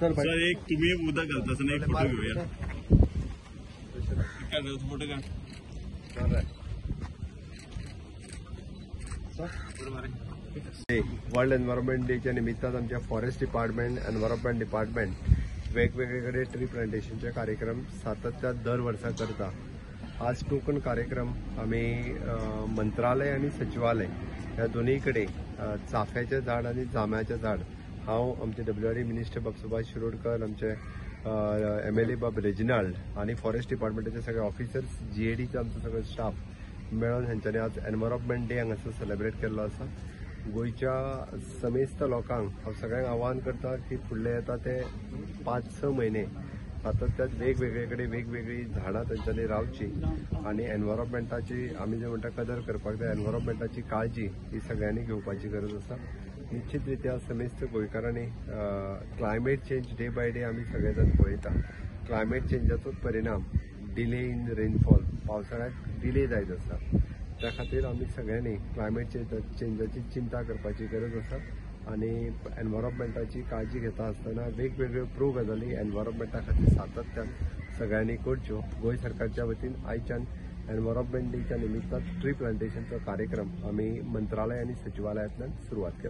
Sir एक तुम्ही मुद्दा घालता असताना एक फ़ोटो घेऊया काय करतो फ़ोटो काय सर वर्ल्ड एन्व्हायरमेंट डेच्या निमित्तान आमच्या फॉरेस्ट डिपार्टमेंट एन्व्हायरमेंट डिपार्टमेंट वेगवेगळे ट्री प्लांटेशनचे कार्यक्रम सातत्यात दर वर्सा करता आज टोकन कार्यक्रम आम्ही मंत्रालय आणि सचिवालय ह्या दोन्ही कडेन चाफ्याचें झाड आणि जांब्याचें झाड. हांव आमचे डब्ल्यूआरई मिनिस्टर बाब सुभाष शिरोडकर आमचे एम एल ए बाब रेजिनाल्ड आणि फॉरेस्ट डिपार्टमेंटाचे सगळे ऑफिसर्स जीएडीचे आमचो सगळो स्टाफ मेळून हांच्यानी आज एन्व्हायरमेंट डे हांगासर सेलिब्रेट केल्लो आसा गोंयच्या समेस्त लोकांक हांव सगळ्यांक आवाहन करता की फुडले येता ते पांच स म्हयने. सातत्यात वेगवेगळे कडेन वेगवेगळी झाडां तांच्यांनी रावची आणि एनवायरमेंटाची आमी जे म्हणटा कदर करपाक जाय एनवायरमेंटाची काळजी ही सगळ्यांनी घेवपाची गरज आसा. निश्चित रित्या समेस्त गोंयकारांनी climate change day by day आमी सगळे जाण पळयता. क्लायमेट चेंजाचोच परिणाम डिले इन रेनफॉल पावसाळ्यात डिले जायत आसा. त्या खातीर आमी सगळ्यांनी क्लायमेट चेंज चेंजाची चिंता करपाची गरज आसा. आणि एनवायरमेंटाची काळजी घेता आसतना वेगवेगळ्यो प्रो गजाली एनवायरमेंटा खातीर सातत्यान सगळ्यांनी करच्यो. गोंय सरकारच्या वतीन आयच्यान एनवायरमेंट डेच्या निमित्तान ट्री प्लांटेशनचो कार्यक्रम आमी मंत्रालय आणि सचिवालयांतल्यान सुरवात केलो.